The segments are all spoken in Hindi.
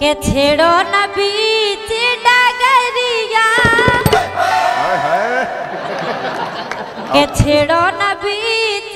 के छेड़ो न बीच डगरिया। के छेड़ो न बीच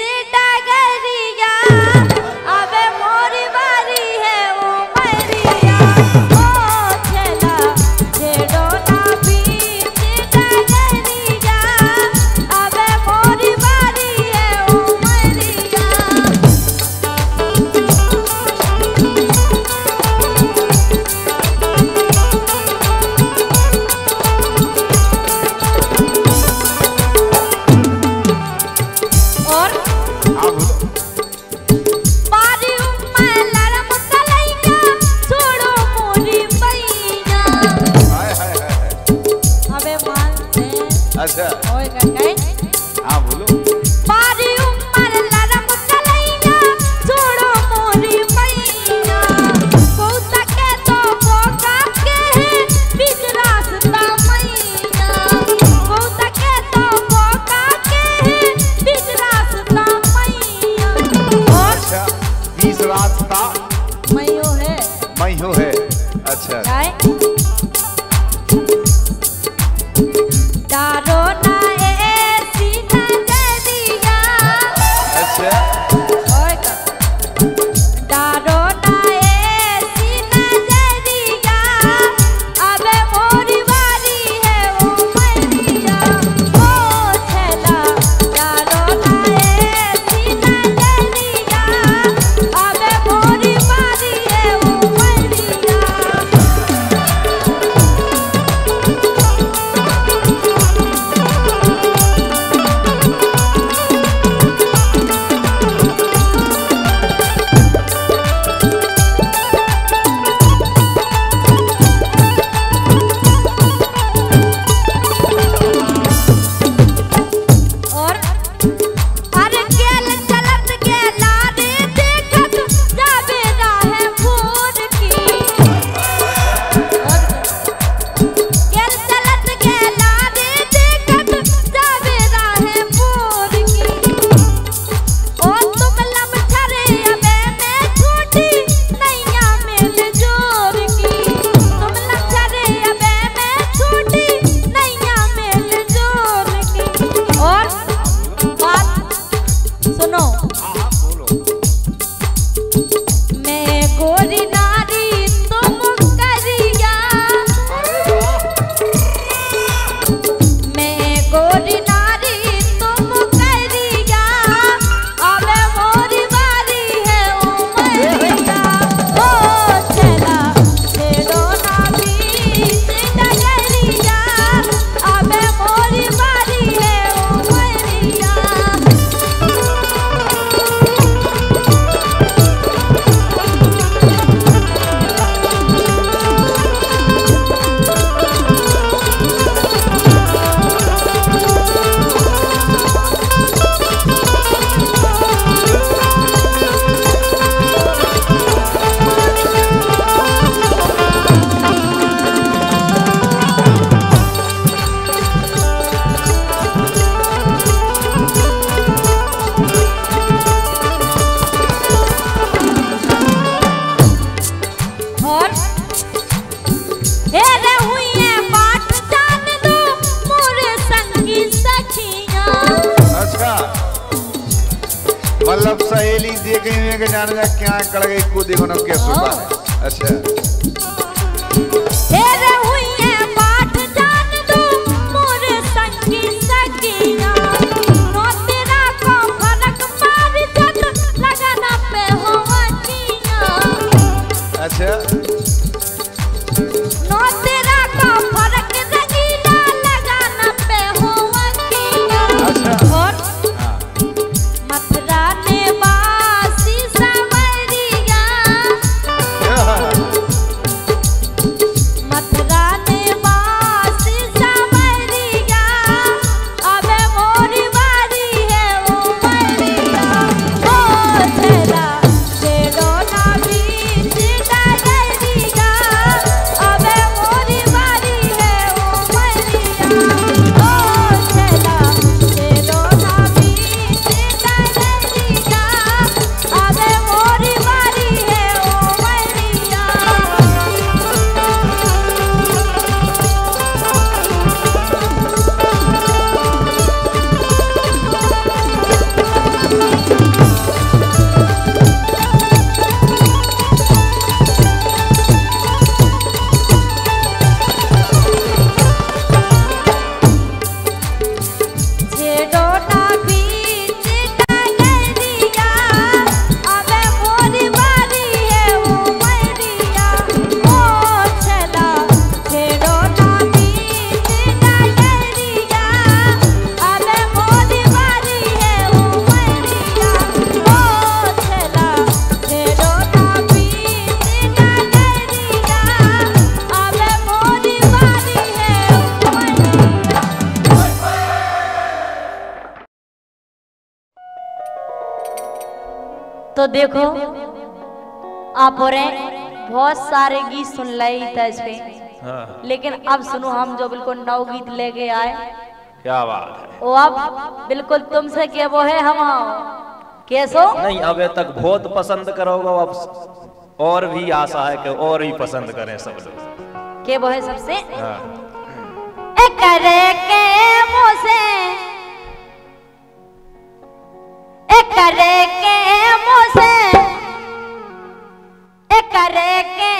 देखो आप और बहुत सारे गीत सुन लाई था इस पे। हाँ। लेकिन अब सुनो हम जो बिल्कुल नौ गीत लेके आए। क्या बात है। वो अब बिल्कुल तुमसे के वो है हम कैसो? नहीं अबे तक बहुत पसंद करोगे अब और भी आशा है कि और भी पसंद करें सब लोग। के वो है सबसे? हाँ। करे के मुझसे ए करे के मुझसे करे के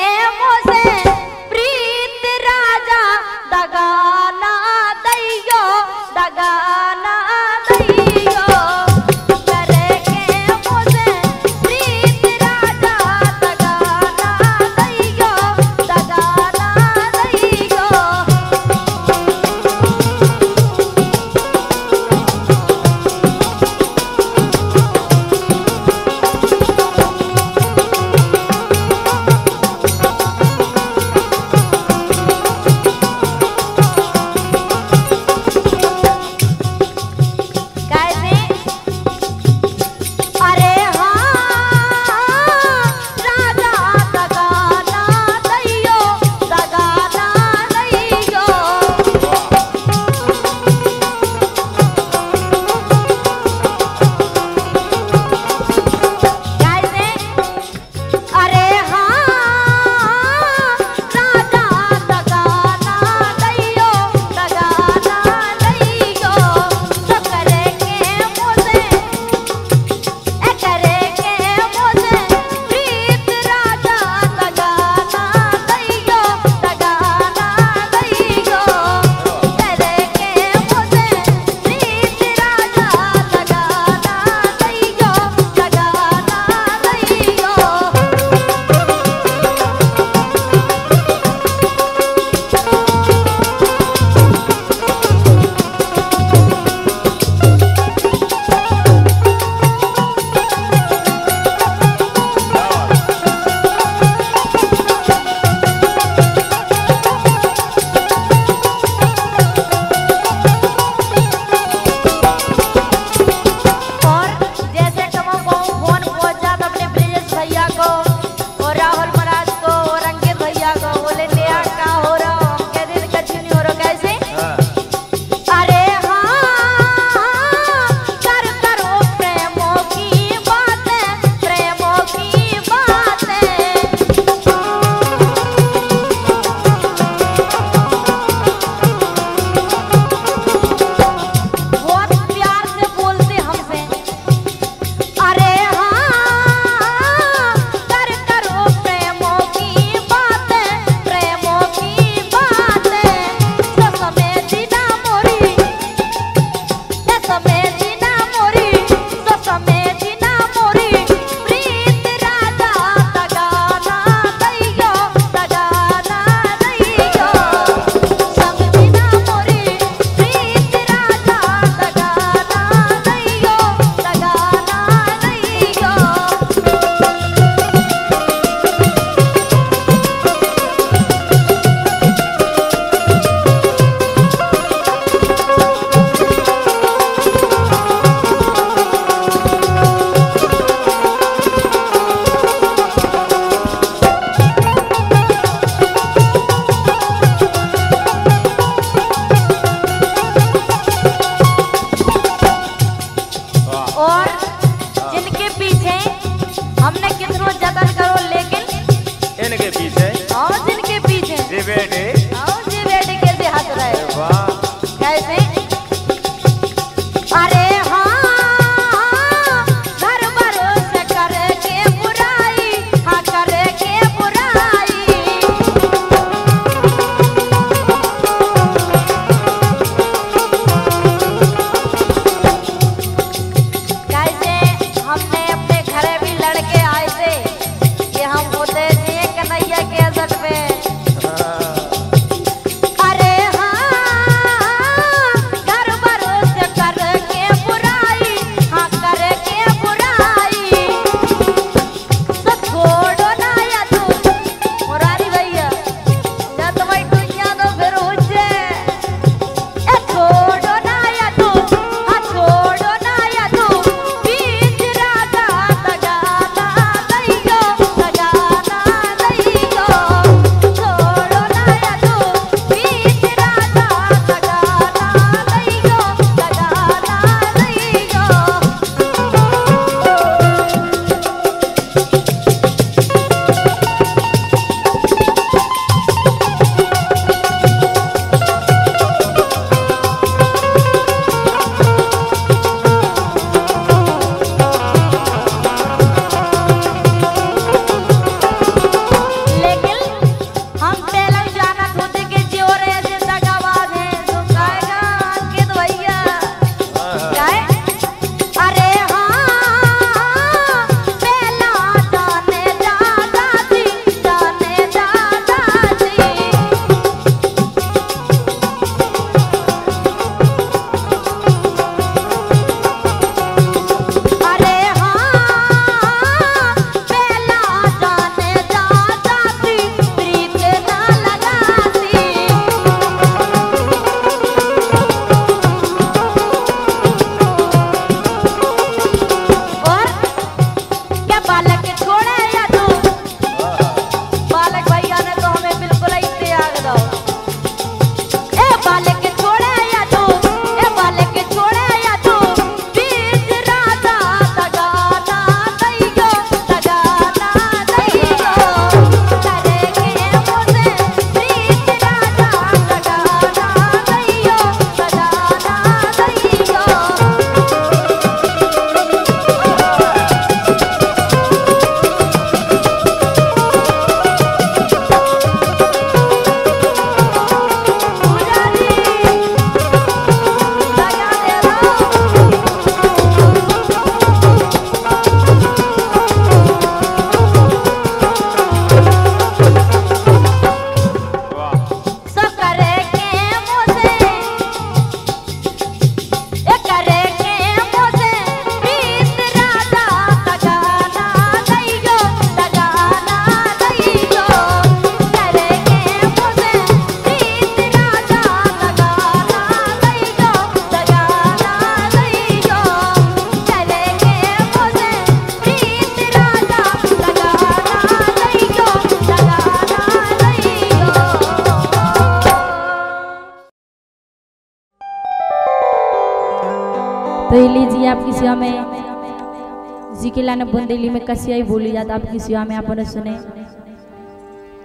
जी के लाने बुंदेली में कसिया ही बोली जाता आपकी सेवा में आपने सुने।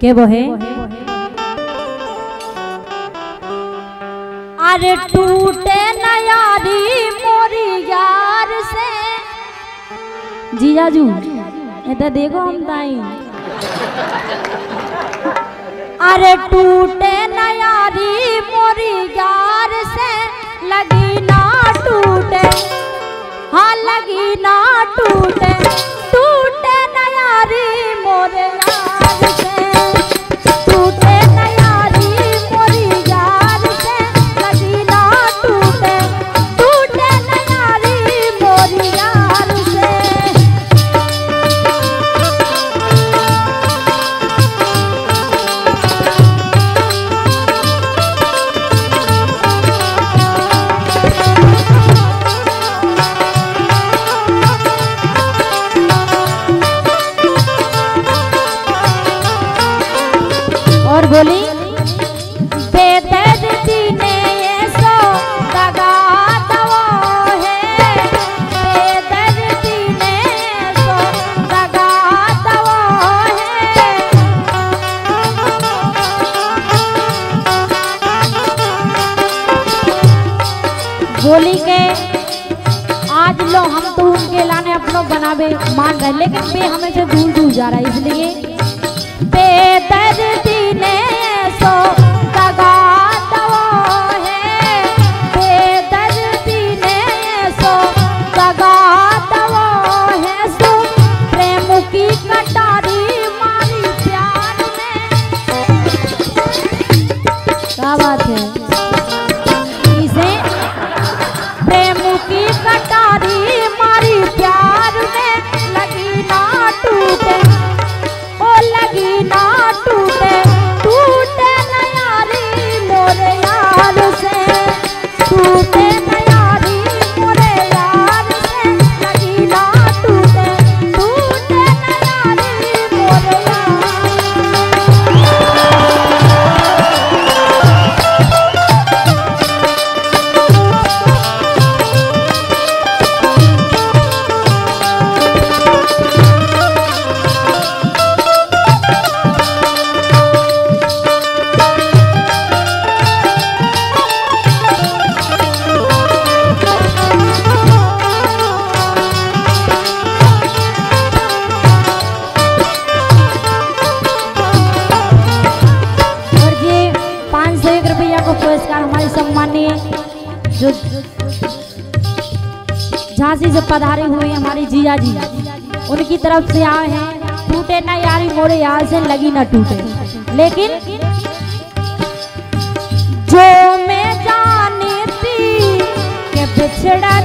के वो है? अरे टूटे नयारी मोरी यार से। जीजाजू ये तो देखो हम ताई अरे टूटे नयारी मोरी यार से। लगी ना टूटे। हाँ लगी ना टूटे। मान रहे लेकिन मैं हमें से दूर दूर जा रहा है, इसलिए बेदर्दी ने सो पधारे हुए हमारी जिया जी। उनकी तरफ़ से आए हैं। टूटे ना यारी, मोरे यार से लगी ना टूटे। लेकिन जो मैं जानती कि बिछड़न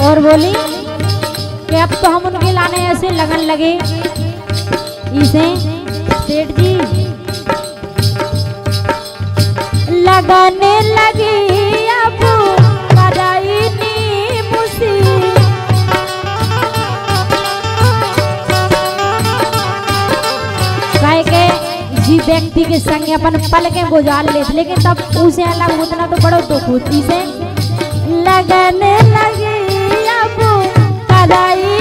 और बोली, कि अब तो हम उनके लाने ऐसे लगन लगे। इसे सेठ जी, लगाने लगी व्यक्ति के संग अपन पल के गुजार लेते, लेकिन तब उसे अलग उतना तो बड़ो तो खुशी से। लगने लगे daí.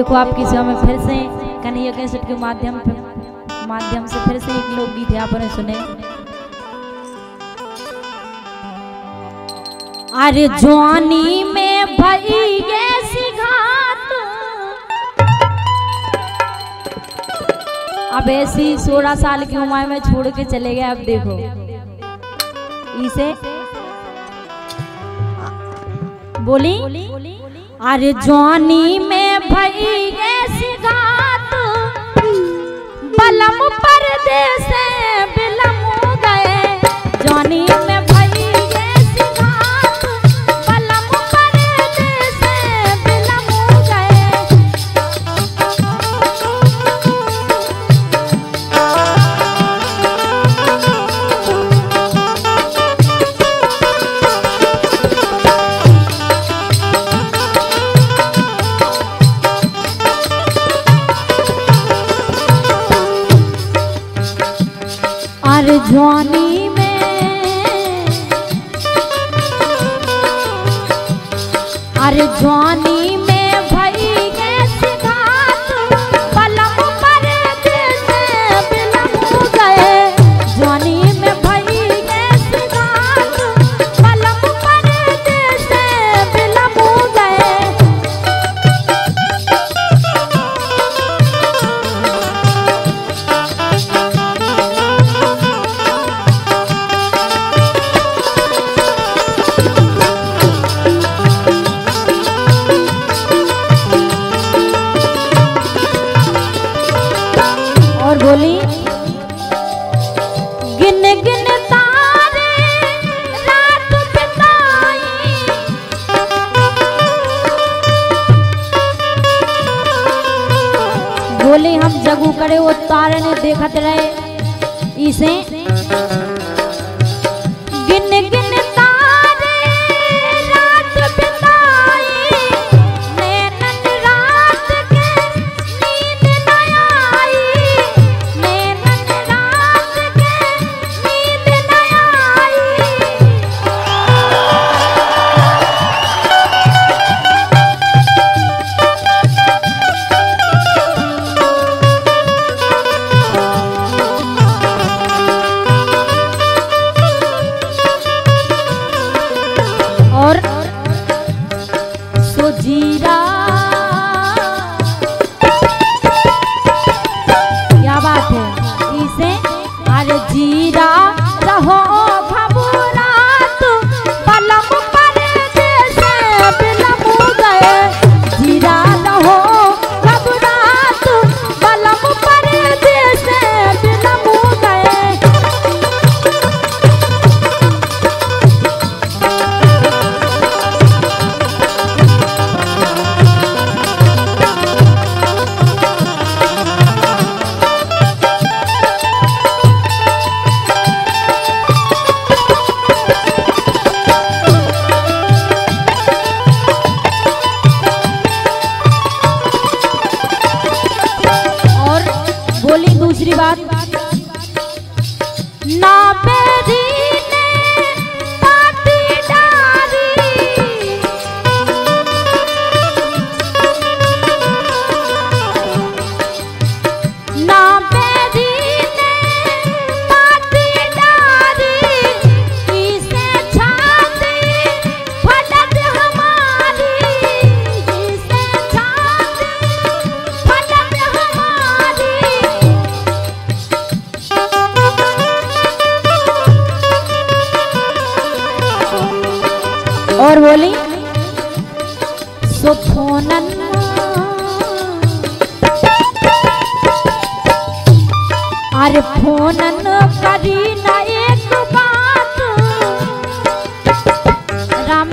देखो आपकी सेवा में फिर से कन्हैया कैसे के माध्यम माध्यम से फिर से एक लोकगीत आपने सुने। अरे जवानी में भई ये अब ऐसी सोलह साल की उम्र में छोड़ के चले गए, अब देखो। इसे बोली? अरे जोनी में भई गैस गात बलम परदेश আর জন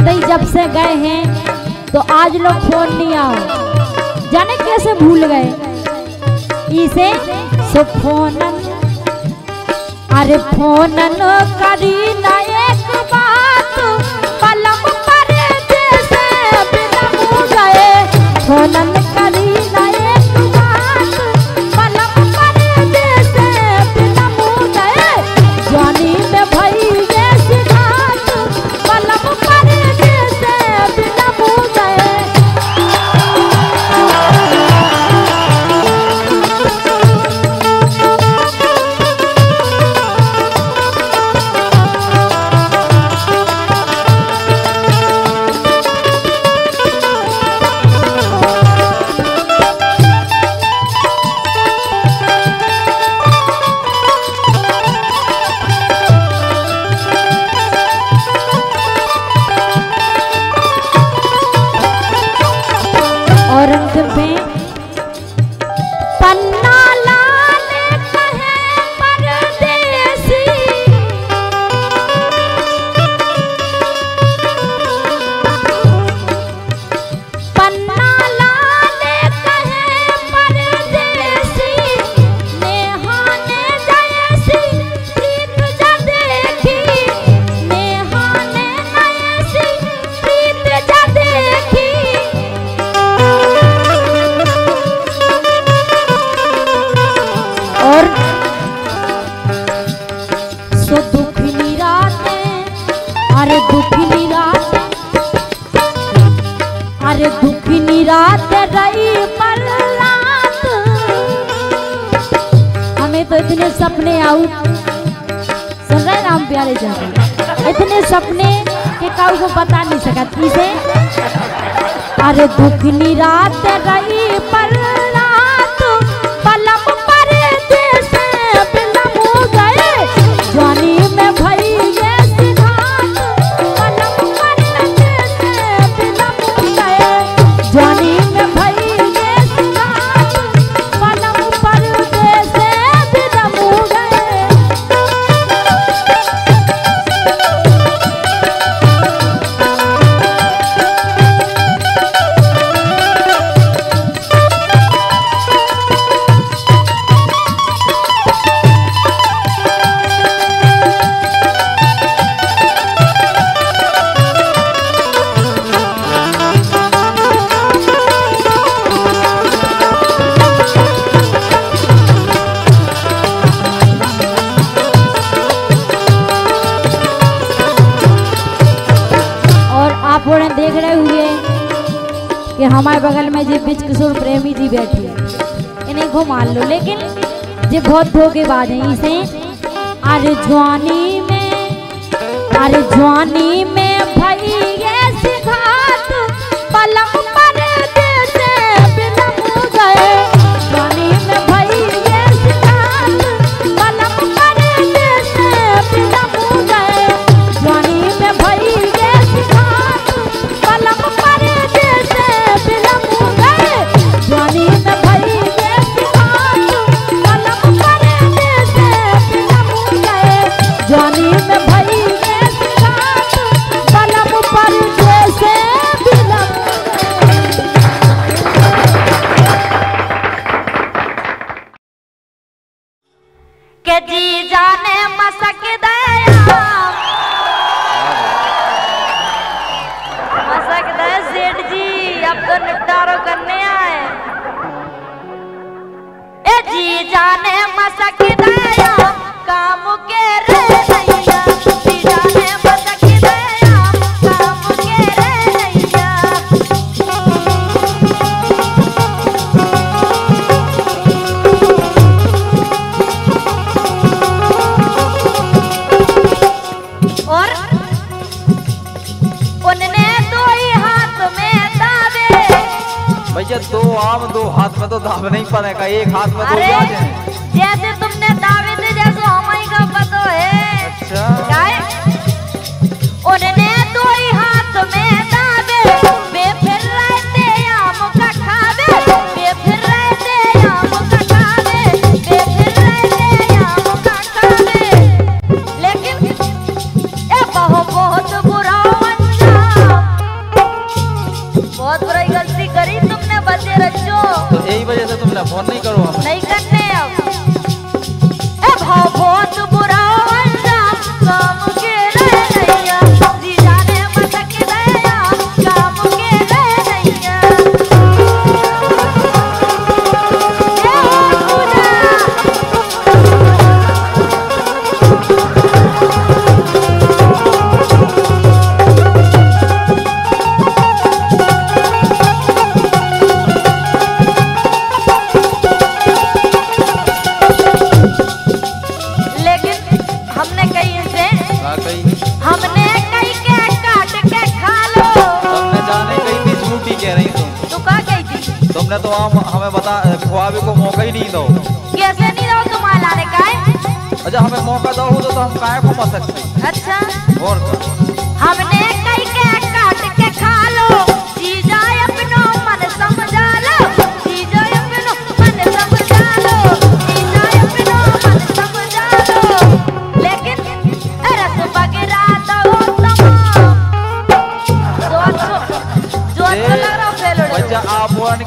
दादाई जब से गए हैं तो आज लोग फ़ोन नहीं आओ। जाने कैसे भूल गए? इसे सो फोनन, अरे फोनन करी ना एक बात। कलम पर जैसे बिना मुँह गए। फोनन orang tebing me में तो दाबना ही पड़ेगा एक हाथ में अरे जैसे तुमने दावे थे जैसे हमारी का पता है। अच्छा। तुमने तो आम हमें बता खुआबे को मौका ही नहीं दो। कैसे नहीं दो तुम्हारे लाने काय? अच्छा हमें मौका दो तो, हम काय को पा सकते अच्छा। और हमने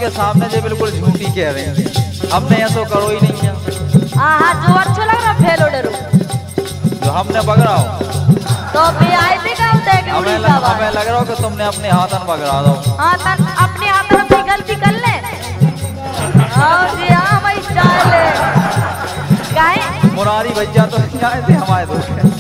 के सामने से बिल्कुल झूठी कह रहे हैं। हमने यहाँ तो करो ही नहीं है। आहा जो अच्छा लग रहा फेल डरो। जो हमने बगड़ा हो तो वीआईपी का देख हमें लग, हमें लग रहा हो कि तुमने अपने हाथन बगड़ा दो। हाथन अपने हाथन अपनी गलती कर ले। और जी हाँ भाई स्टाइल काहे मुरारी भैया तो क्या है हमारे दोस्त